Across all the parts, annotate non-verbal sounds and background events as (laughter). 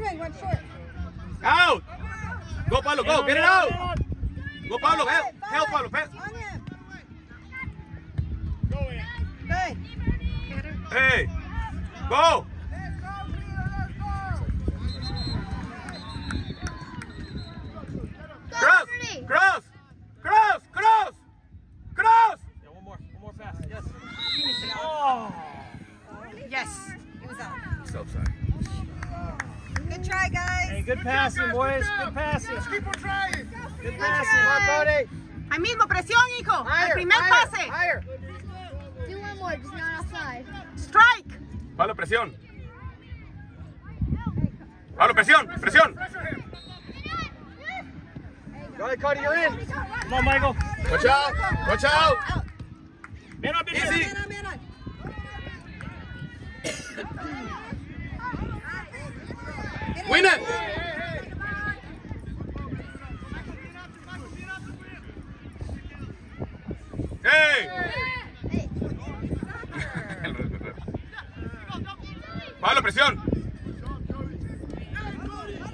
Benjamin, one short. Out. Go Pablo, go. Get it out. Go Pablo. Help, help Pablo. Help. On him. Good. Hey. Go. Cross. Cross. Cross. Cross. Cross. Yeah, one more. One more pass. Yes. Oh. Yes. It was out. Stop sign. Good try, guys. Hey, good passing, boys. Good passing. Keep on trying. Good passing. Come on, Cody. Ahí mismo, presión, hijo. El Higher, primer higher, pase. higher. Do one more, just not offside. Strike. Pablo, presión. Pablo, presión. Presión. Go ahead, Cody, you're in. Come on, Michael. Watch out. Watch out. Man up, man up. Easy. Man on, man on. Win it. Hey. Pablo, presión.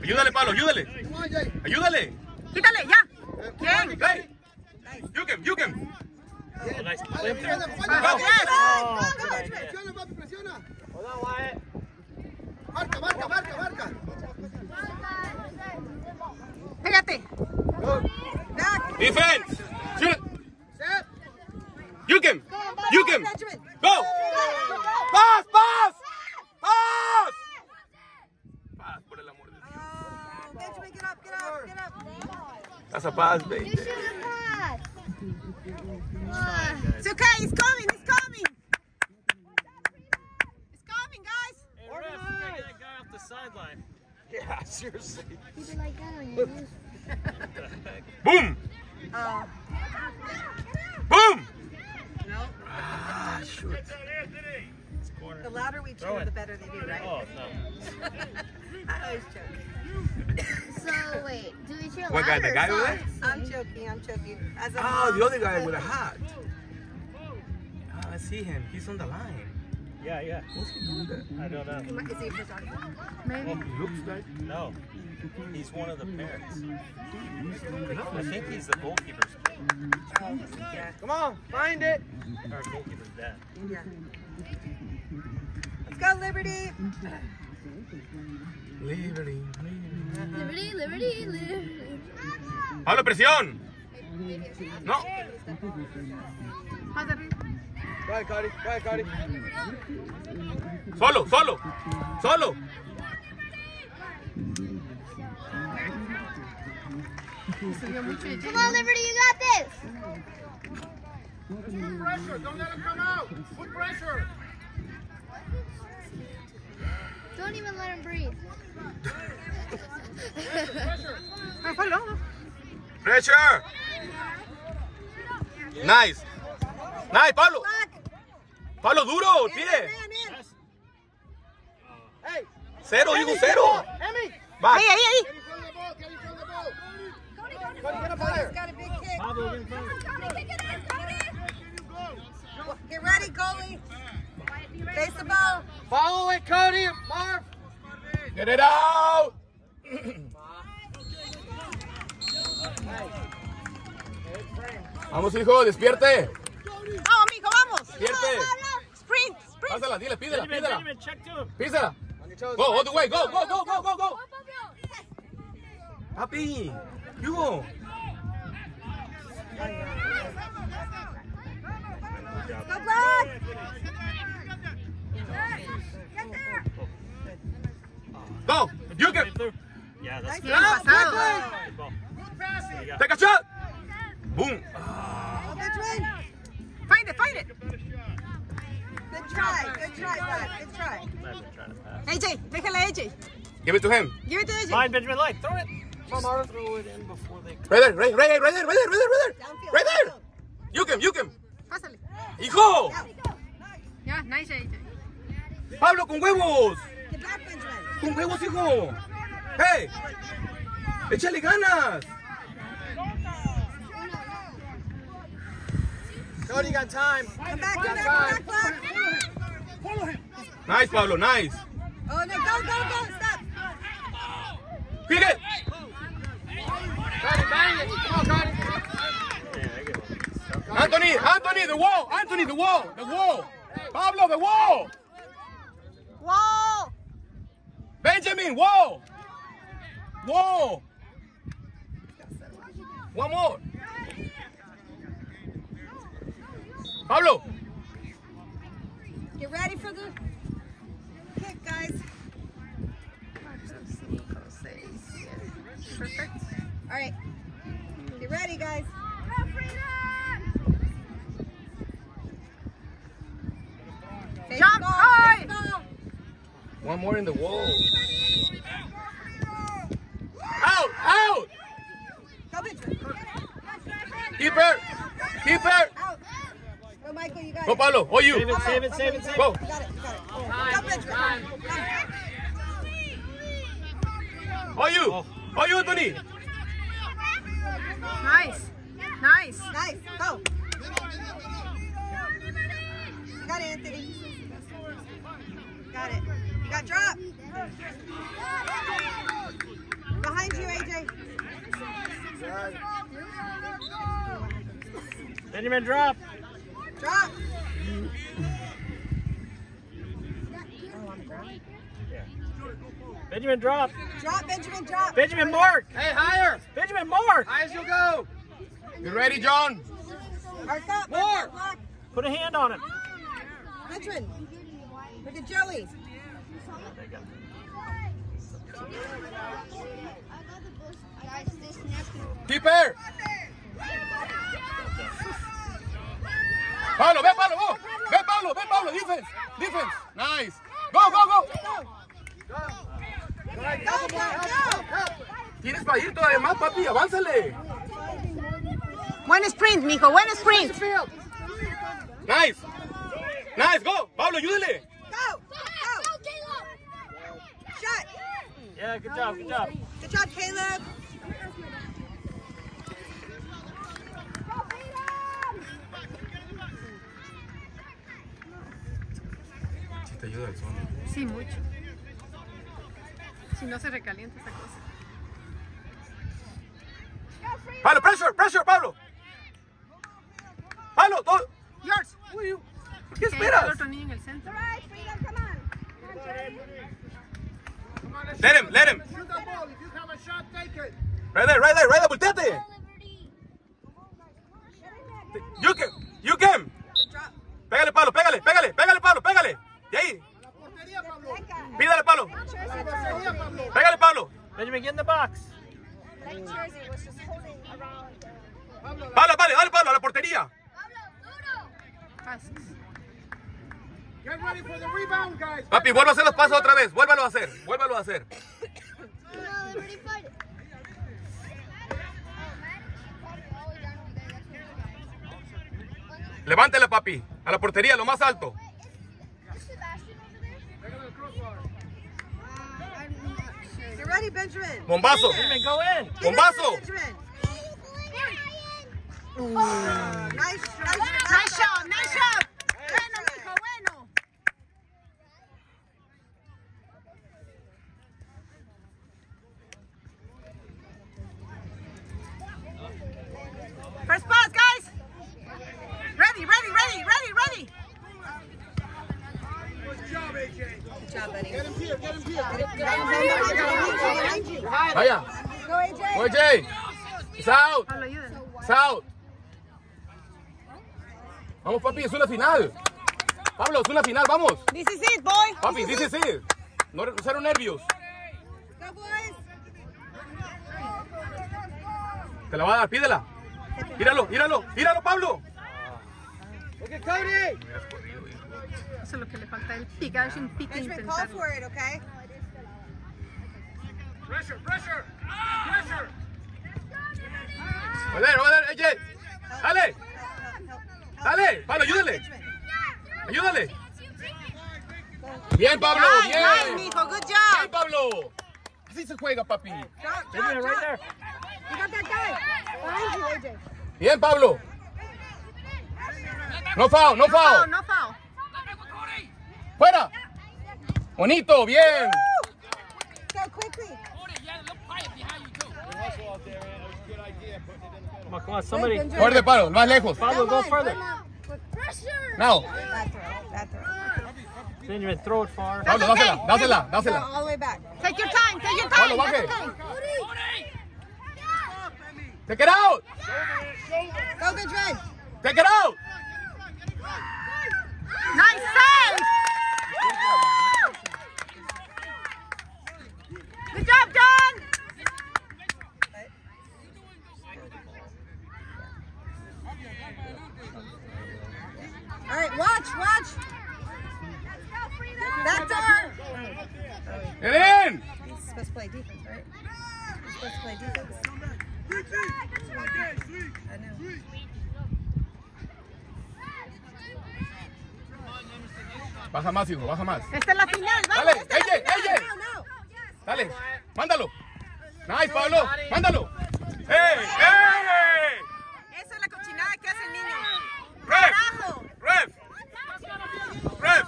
Ayúdale, Pablo, ayúdale. Come on, Jay. Ayúdale. Quítale, ya. ¿Quién? Hey. You can, you can. Oh, nice. Dale, presiona, Go. presiona. Yes. Oh, Go, good go. idea. Presiona, papi, presiona. Hold on, Wyatt. Marca, marca, marca, marca. Pégate. Go. Back. Defense. Shoot it. Set. You can. You can. Benjamin. Go. Pass, pass. Pass. Pass, por el amor de Dios. Oh, Benjamin, get up, get up, get up. That's a pass, baby. You should have passed. It's okay, he's coming, he's coming. It's coming, guys. Hey, ref, you gotta get that guy off the sideline. Yeah, seriously. Keep it like that on your knees. Boom. Oh, Boom. no. Ah, shoot. The louder we cheer, the better they do, right? Oh, no. (laughs) I always joke. So wait, do we cheer What guy, louder the guy over there? soft? I'm joking, I'm joking. As a Oh, mom, the other guy with a hat. Ah, I see him. He's on the line. Yeah, yeah. What's he doing there? I don't know. Is he photographer? Maybe. He looks like. No. He's one of the parents. I think he's the goalkeeper's kid. Oh, yeah, Come on, find it. Or goalkeeper's dad. yeah. Let's go, Liberty. Liberty, liberty. Liberty, liberty, liberty. Pablo, presión. No. Más arriba. Go ahead, Cody. Go ahead, Solo, solo. Solo. Come on, Liberty, you got this. Put pressure. Don't let him come out. Put pressure. Don't even let him breathe. Pressure. (laughs) Pablo. Pressure. Nice. Nice, Pablo. Back. Pablo, duro. Hey. Cero, digo cero. Emmy. Back. Ahí, ahí, ahí. Get in front of the ball. Get in front of the ball. Cody, get up Cody's got a big kick. Pablo, get in front of him. Get ready, goalie. Face the ball. Follow it, Cody. Marv. Get it out. Vamos, hijo, despierte. Vamos, mijo, vamos. Despierte. Sprint, sprint. Pásala, dile, pídela, Benjamin, pídela. Benjamin, check to him. Písala. On your toes. Go, all the way. Go, go, go, go, go, go. Papi, ¿qué hubo? Go, Black. Get there. Go. You can. Get through. Yeah, Boom. Oh. Good try. Find it, find it. Good try, good try, Brad. Good try. AJ, déjala AJ. Give it to him. Give it to AJ. Find Benjamin Light. Throw it. Come on, throw it in before they. Right there, right, right, right, right there, right there, right there, downfield, right there. Downfield. You can, you can. Hijo. Yeah, nice AJ. Pablo con huevos. Con huevos, hijo. Hey. Échale ganas. Cody got time. Come back, come back, come time. back, back. Nice, Pablo, nice. Oh, no, go, go, go. Stop. Quick it. Cody, bang it. Come on, Cody. Yeah, I get one. Anthony, Anthony, the wall. Anthony, the wall. The wall. Pablo, the wall. Wall. Benjamin, wall. Wall. One more. Pablo. Get ready for the kick, guys. Perfect. All right. Get ready, guys. Face Jump, ball, Kai. face ball. One more in the wall. Out, out. Go, Benjamin. Keeper. Keeper. Out. Go, Michael, you got Go, it. Pablo. Oh, you. Save it, save it, save it, save it. Go. You got it, you got it. Go, Benjamin. Come. Oh, you. Oh, you, Anthony. Nice. Nice. Nice. Go. You got it, Anthony. Got it. You got drop. Behind you, AJ. Benjamin, drop. Drop. Benjamin, drop. Drop, Benjamin, drop. Benjamin, mark. Hey, higher. Benjamin, mark. High as you go. You ready, John? Arc up. More. Put a hand on him. Benjamin, Look at Joey. Guys, this napkin. Keeper. Pablo, ve Pablo, go. Ve Pablo, ve Pablo. Defense. Defense. Nice. Go, go, go. Tienes para ir todavía más, papi. Avánzale. Buen sprint, mijo. Buen sprint. Nice. Nice, go. Pablo, ayúdele. Go. Go. Shot. Yeah, good job, good job. Good job, Caleb. Te ayuda el sonido. Sí, mucho. Si no se recalienta esa cosa. Pablo, pressure, pressure, Pablo. Pablo, todo. Yours. Uy, ¿Qué esperas? otro niño en el centro. Let him, let him. Right there, right there, right there. Volteate. You can, you can. Pégale, Pablo, pégale, pégale, pégale, Y ahí, La portería, Pablo. pídale, Pablo. Pégale, Pablo. Benjamin, get in the box. Pablo, dale, dale, Pablo, a la portería. Pases. Get ready for the rebound, guys. Papi, vuelve a hacer los pasos otra vez. Vuélvalo a hacer, vuélvalo a hacer. Levántele, papi, a la portería, lo más alto. Get ready, Benjamin. Bombazo, Benjamin, go in. Get bombazo. ready, Benjamin. Nice, nice, Nice shot, nice shot. Out. Vamos, papi, es una final. Pablo, es una final, vamos. This is it, boy. Papi, this is it. No cero nervios. Go, boys. Te la va a dar, pídela. Míralo, míralo, míralo, Pablo. Look at Cody. Eso es lo que le falta. El picar sin pique Benjamin, call intentar. for it, okay? Pressure, pressure, pressure. Over there, over there. Dale, Help, help, help. dale. Pablo, ayúdale. Benjamin. Ayúdale. Bien, Pablo, Nice, bien. nice, mijo. Good Bien, job. Pablo. Así se juega, papi. Drop, Benjamin, drop, right drop. there. You got that guy. Behind you, AJ. Bien, Pablo. No foul, no No foul, foul. no foul. Fuera. Bonito, bien. Go quickly. Come on, come on, somebody. Benjamin. Fuerte, Pablo, más lejos. Pablo, go Come on, further. Pressure. Now. Bad throw. Bad throw. Benjamin, throw it far. Pablo, dásela, dásela, Go dásela. all the way back. Take your time, take your Pablo, time. baje. Take your time. Take it out. Go, Benjamin. Take it out. Nice save. Más, hijo, baja más. Esta es la final. Vamos, Dale, esta es la AJ, final. AJ. No, no. Dale, mándalo. Nice, Pablo, mándalo. ¡Ey, ey! Esa es la cochinada que hace el niño. ¡Ref! Carajo. ¡Ref! ¡Ref!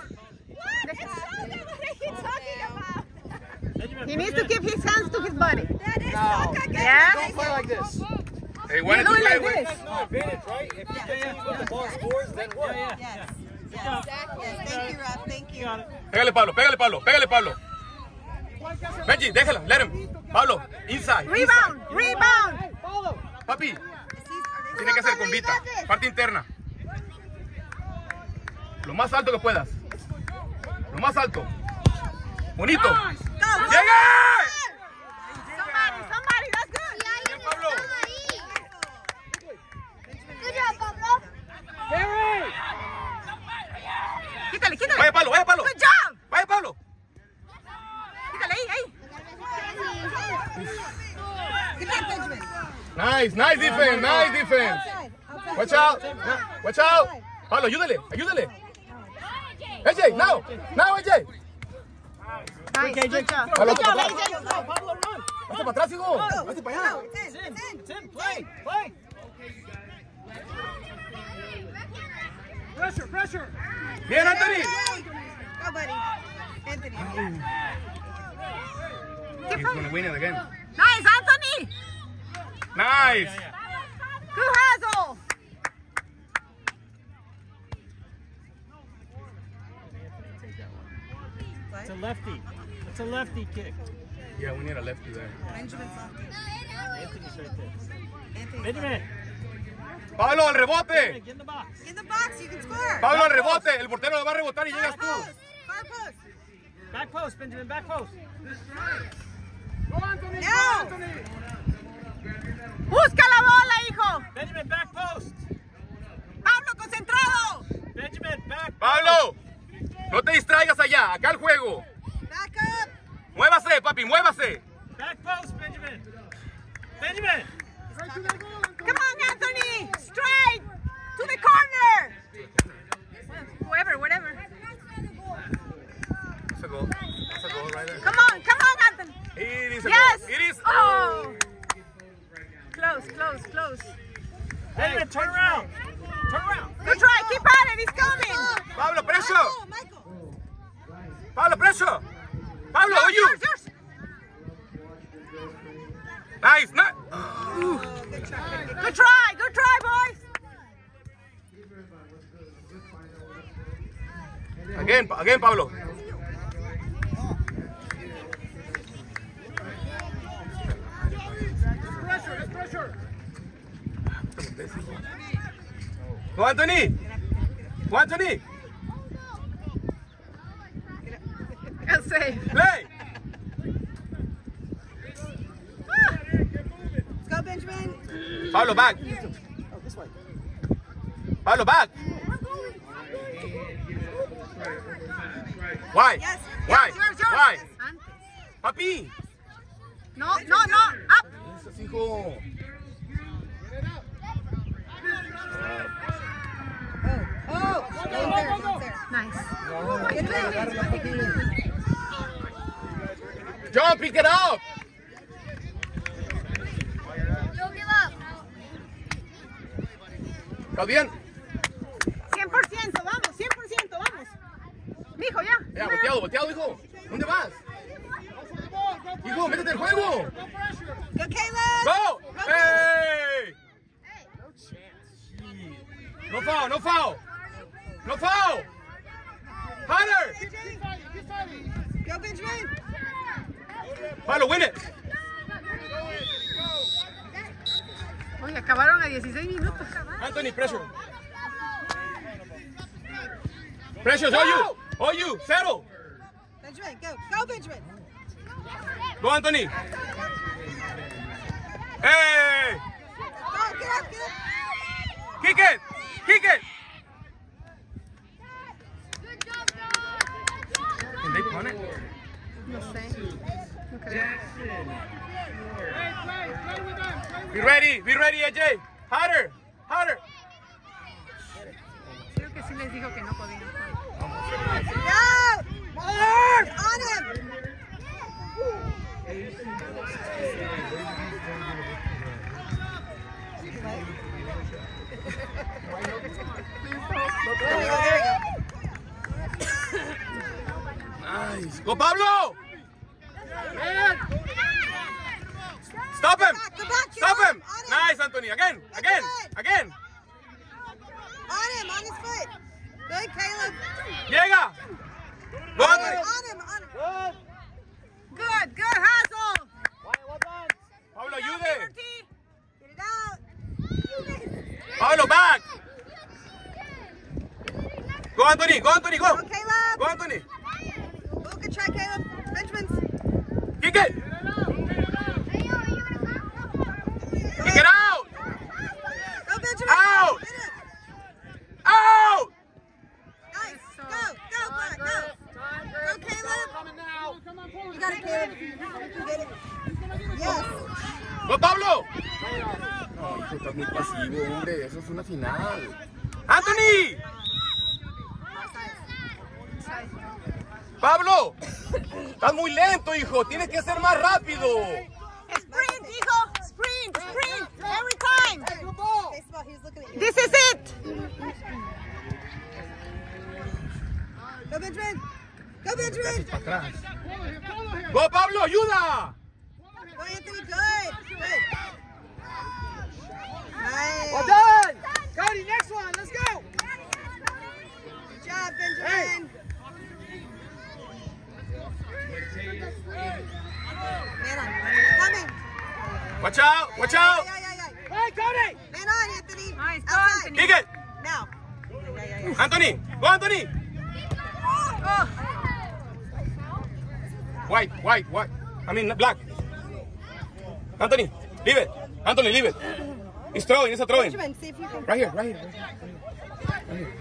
He needs to keep his hands to his body. No. Yeah? Don't play like this. Hey, why You don't do you it play like with? this. No advantage, right? If you continue when the ball scores, then what? Yeah, Thank you. Thank you. Pégale, Pablo, pégale, Pablo, pégale, Pablo. Benji, déjala, let him. Pablo, inside. Rebound, rebound. Papi, tiene que hacer con Vita. Parte interna. Lo más alto que puedas. Lo más alto. Bonito. ¡Llegue! Nice, nice defense, nice defense. Outside. Outside. Watch out. Watch out. Pablo, ayúdale, ayúdale. AJ, now. Now, AJ. Nice, good job. Pablo, Good job, para AJ. Hazte para atrás, hijo. Hazte para allá. No, it's in. It's in. Tim, play, play. Pressure, pressure. Bien, Anthony. Go, buddy. Anthony. He's gonna win it again. Nice, Anthony. Nice. Good hustle. It's a lefty. It's a lefty kick. Yeah, we need a lefty there. Benjamin's lefty. Anthony's right there. Benjamin, Pablo, al rebote. get in the box. lefty. In the box, you can score. Pablo, al rebote. El portero le va a rebotar y llegas tú. post. Far post. Back post, Benjamin, back post. Go, Anthony. No. Go, Anthony. Busca la bola, hijo. Benjamin, back post. Pablo, concentrado. Benjamin, back. Pablo, no te distraigas allá. Acá el juego. Back up. Muévase, papi, muévase. Back post, Benjamin. Benjamin. Come on, Anthony. Straight to the corner. Whoever, whatever. That's a goal. That's a goal right there. Come on, come on, Anthony. It is a Yes. goal. It is. Oh. Close, close, close. Benjamin, turn around. Turn around. Good try. Keep at it. He's coming. Pablo, pressure. Michael. Pablo, pressure. Pablo, Yours, are you? yours, yours. Nice, nice. Oh, good try. Good Good try. Good try, boys. Again, again, Pablo. Pressure, it's pressure. Go, Anthony. Go, Anthony. Good save. Play. Let's go, Benjamin. Pablo, back. Oh, Pablo, back. Why? Yes. Why? Yours, yours. Why? Antes. Papi. No, no, no. Up. Hijo. Nice. John, pick it up. Don't give up. ¿Estás bien? 100%, vamos, 100%, vamos. Mijo, ya. Ya, volteado, volteado, hijo. ¿Dónde vas? Hijo, métete al juego. Go, Caleb. Go. Hey. No foul, no foul. No foul. Hunter. Go, Benjamin. Pablo, win it. Oye, acabaron a 16 minutos. Anthony, pressure. Pressure, all you. All you, settle. Benjamin, go. Go, Benjamin. Go, Anthony. Hey. Go, get up, get up. Kick it. Kick it. Good job, John. Can they punt it? No sé. Be ready, be ready, AJ. Harder, harder. Creo que sí les dijo que no podían. Go. On him. There we go, there we go. Nice. Go, Pablo. Stop him. Stop him. Nice, Anthony. Again, again, again. On him, on his foot. Good, Caleb. Llega. Go, Anthony. On him, on him. Good, good hustle. Pablo, ayude. Get it out. Pablo, back. Go, Anthony. Go, Anthony. Go. Go, Caleb. Go, Anthony. Try, Caleb. Benjamin's. Kick it. Kick out. Go, Benjamin. Out. Out. Nice. Go, go, Black, go. Go, Caleb. You got it, Caleb. You get it. Yes. Go, Pablo. No, hijo, estás muy pasivo, hombre. Eso es una final. Anthony. Pablo. Estás muy lento, hijo. Tienes que ser más rápido. Sprint, hijo. Sprint, sprint. Every time. Baseball, he's looking at you. This is it. Go, Benjamin. Go, Benjamin. Atrás. Go, Pablo. Ayuda. Go, Anthony. Good. Good. Nice. Well done! Cody, next one, let's go! Good job, Benjamin. Man on. Coming. Watch out. Watch out. Yeah, yeah, yeah. Hey, Cody! Man on, Anthony. Nice, go, Outside. Anthony. Kick it. Now. Yeah, yeah, yeah. Anthony. Go, Anthony. Oh, White, white, white. I mean, black. Anthony, leave it. Anthony, leave it. He's throwing, he's a throwing. Benjamin, see if you can. Right here, right here. Right here.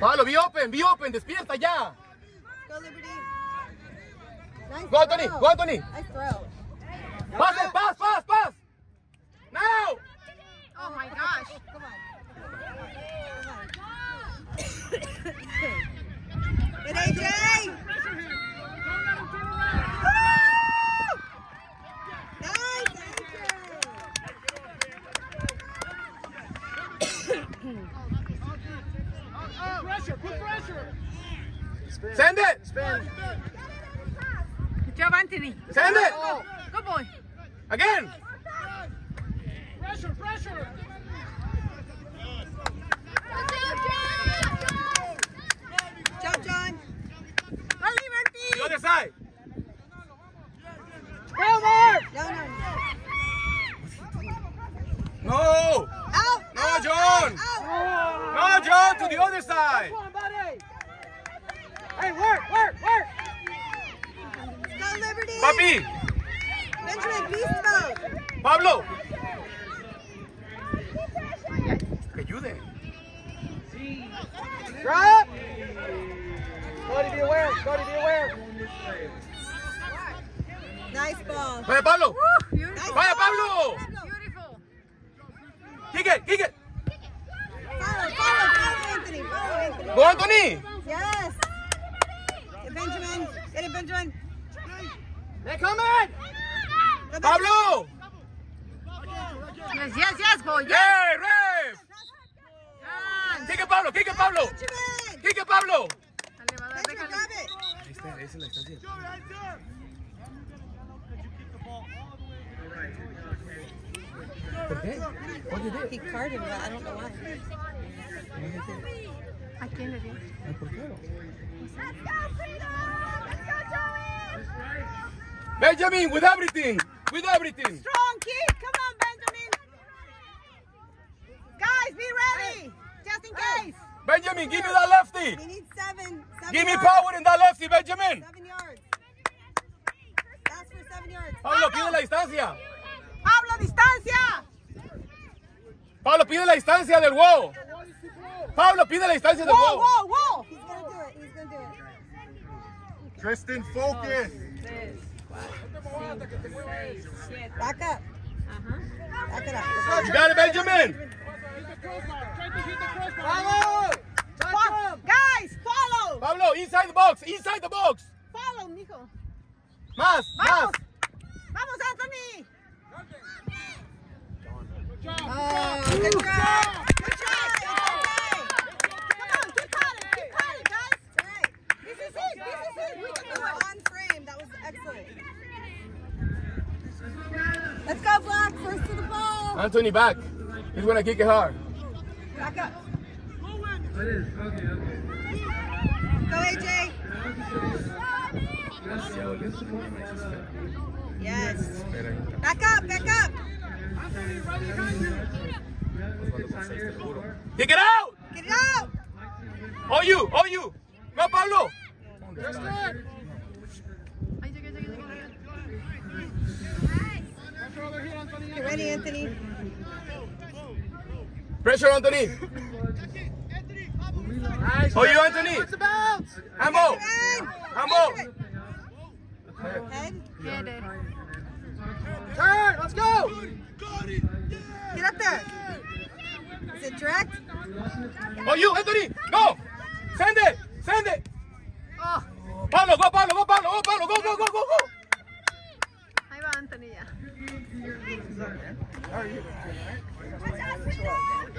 Pablo, be open, be open. Despierta ya. Go, Liberty. Nice Go, Anthony. throw. Go, Anthony. Nice throw. Pass it, pass, pass, pass. Now. oh my gosh. Come on. Good, AJ. Woo! Nice, Pressure, put pressure! Send it. Good job, Anthony. Send it. Good boy. Again. Pressure, pressure! Jump, John. Go, Liberty. The other side. Elmer! No, no, no. No. Out. No, out, John. Out. No, John, to the other side. Come on, buddy! Hey, work, work, work! Go, Liberty. Papi listo. Pablo. Que ayude. Drop. Cody, be aware. Cody, be aware. Nice ball. Vaya Pablo. Woo, nice Vaya ball. Pablo. Beautiful. Kick it, kick it. Follow, follow, follow Anthony. Follow Anthony. Go Anthony. Yes. Benjamin. Get it, Benjamin. They're coming. Go back. Pablo! Yes, yes, yes, boy. Yes. Hey, ref! Yes. Kick it, Pablo, kick it, Pablo! Kick it, Pablo! Dale, va, dale, Benjamin, déjale. grab it. He carded, but I don't know why. ¿A quién le dio? Let's go, Frida! Let's go, Joey! Benjamin, with everything! With everything! Strong kick. Come on, Benjamin. Guys, be ready. Just in case. Benjamin, give me that lefty! We need seven. seven Give me yards. power in that lefty, Benjamin! Seven yards. That's for seven yards. Pablo, pide la distancia! Pablo, distancia. Pablo, pide la distancia del wow! Pablo, pide la distancia del Whoa, wow! whoa, whoa. He's gonna do it. He's gonna do it. Tristan, focus! Back up. Uh-huh. Back it up. You got it, Benjamin! Follow! Fo- Guys, follow. Pablo, inside the box, inside the box! Follow, mijo. Más, más! Vamos. Vamos, Anthony. Oh, good try. Anthony back. He's gonna kick it hard. Back up. Go, AJ. Yes. Back up, back up. Kick it out! Get it out. Oh you, oh you! Go Pablo! Ay, Get ready, Anthony. Pressure Anthony! Nice. Oh, you, Anthony. What's the bounce? Ambo! Ambo! Benjamin. Head. Turn, let's go! Get up there. Is it direct? Oh you, Anthony! Go! Send it! Send it! Oh, Pablo, go Pablo, go Pablo, go Pablo, go, go, go, go, go! ahí va Anthony ya.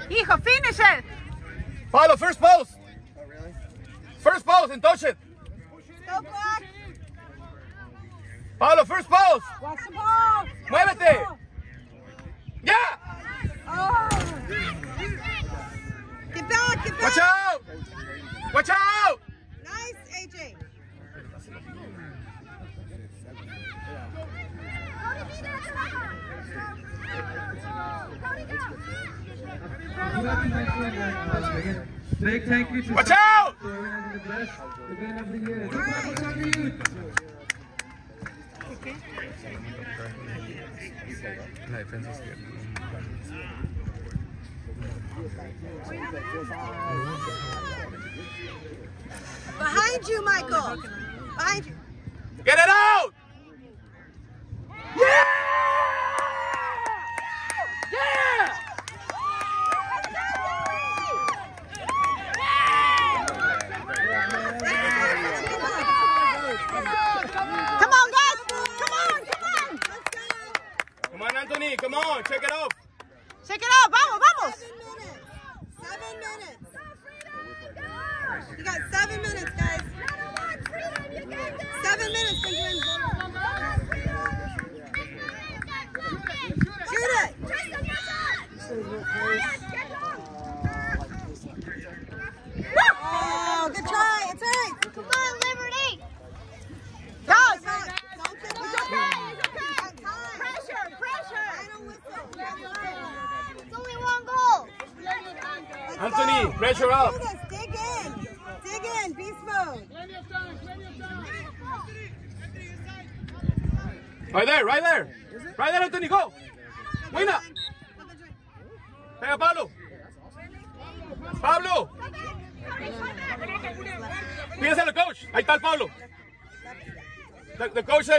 Hijo, finish it. Pablo, first post! First post and touch it! Go, first post! Watch the ball. Muévete! Yeah! Oh. Get back, get back. Watch out! Watch out! Nice, AJ. Big thank you to Watch out! the best event of the year. Focus on the. Behind you, Michael. Behind you. Get it out!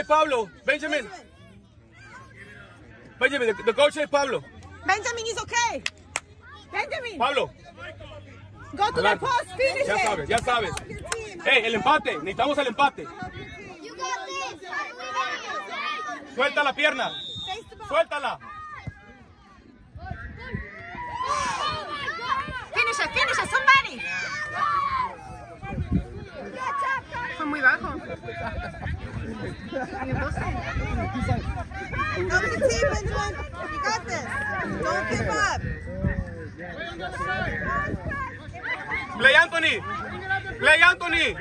Pablo. Benjamin. Benjamin, the, the coach is Pablo. Benjamin is okay. Benjamin. Pablo. Go to the Black. post, finish Ya sabes, ya sabes. Hey, el empate. Necesitamos el empate. Suelta la pierna. The. Suéltala. Finish it, finish it, somebody. Fue muy bajo. Help the team, Benjamin. You got this. Don't give up. Play Anthony. Play Anthony.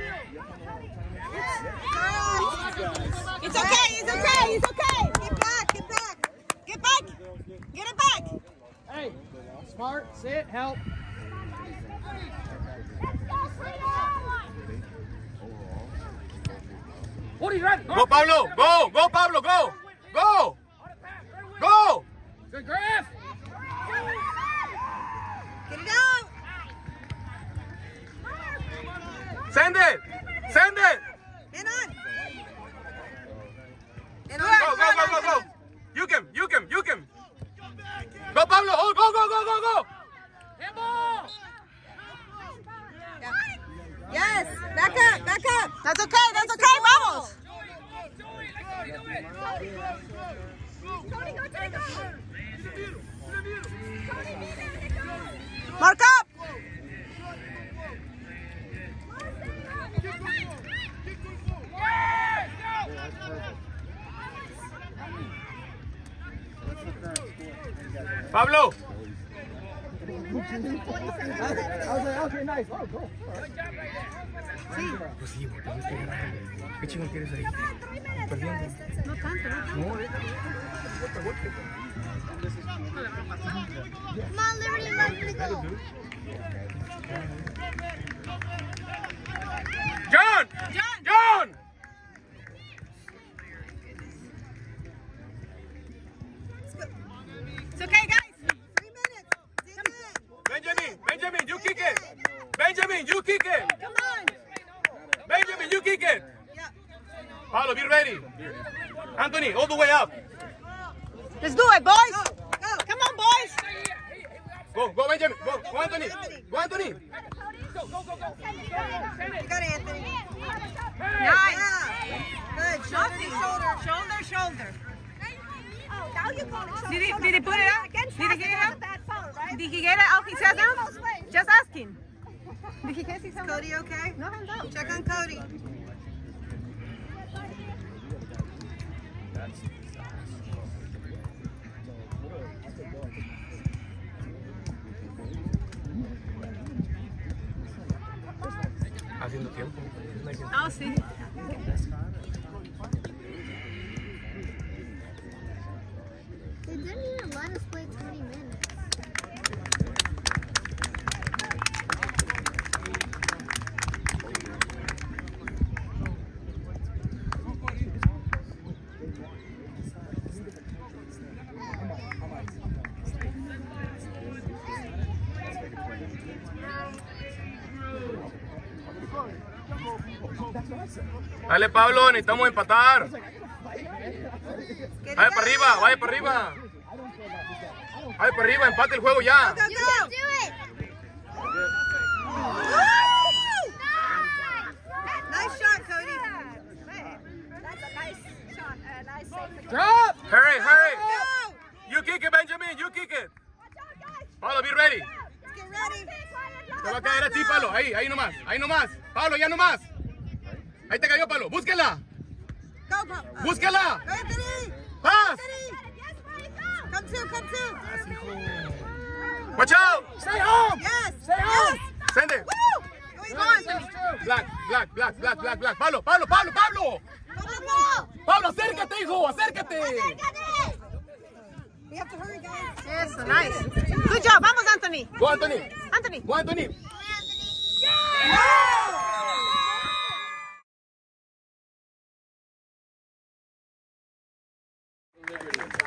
It's okay, it's okay, it's okay. Get back, get back. Get back. Get it back. Hey, smart, sit, help. Woody's ready. Go, Pablo. Go. Go, Pablo. Go. Go. Go. Good Griff. Get it out. Send it. Send it. And on. And Go, on. go, go, go, go. You can. You can. You can. Go, Pablo. Oh, go, go, go, go, go. Handball. Yes. Back up, back up. That's okay, that's okay, vamos. Mark up. Pablo. I was like, okay, nice. Oh, cool. ¿Qué chingón quieres ahí? Come on, Liberty, let me go. John. John. It's okay, guys. Three minutes. Dig in. Benjamin. Benjamin, you kick it. Benjamin, you kick it. Come on. Benjamin, you kick it. Yeah. Pablo, be ready. Anthony, all the way up. Let's do it, boys. Go, go. Come on, boys. Go, go, Benjamin. Go, go, Anthony. Go, Anthony. You got it, Anthony. Nice. Yeah. Good. Shoulder to shoulder. Shoulder, shoulder. Oh, now you call it Did he, did he put it up? Did he get it up? bad foul, right? Did he get it out his hands down? Just asking. Did he get his hands Cody, okay? No hands out. Check on Cody. Haciendo tiempo. Oh, Dale, Pablo, necesitamos empatar. Vaya para arriba, vaya para arriba. Vaya para arriba, empate el juego ya. Drop. Hurry, hurry. You kick it, Benjamin, you kick it. Pablo, be ready. Get ready. Te va a caer a ti, Pablo. Ahí, ahí nomás, ahí nomás. Pablo, ya nomás. Ahí te cayó, Pablo. Búsquela, Go, go. Búsquela. Go, Anthony. Paz. Anthony. Come two, come two. Watch out. Stay home. Yes. Stay home. Yes. Send it. Woo. Go, Anthony. Black, black, black, black, black, black. Pablo, Pablo, Pablo, Pablo. Go, go, go. Pablo, acércate, hijo, acércate. We have to hurry, guys. Yes, nice. Good job. Vamos, Anthony. Go, Anthony. Anthony. Go, Anthony. Liberty.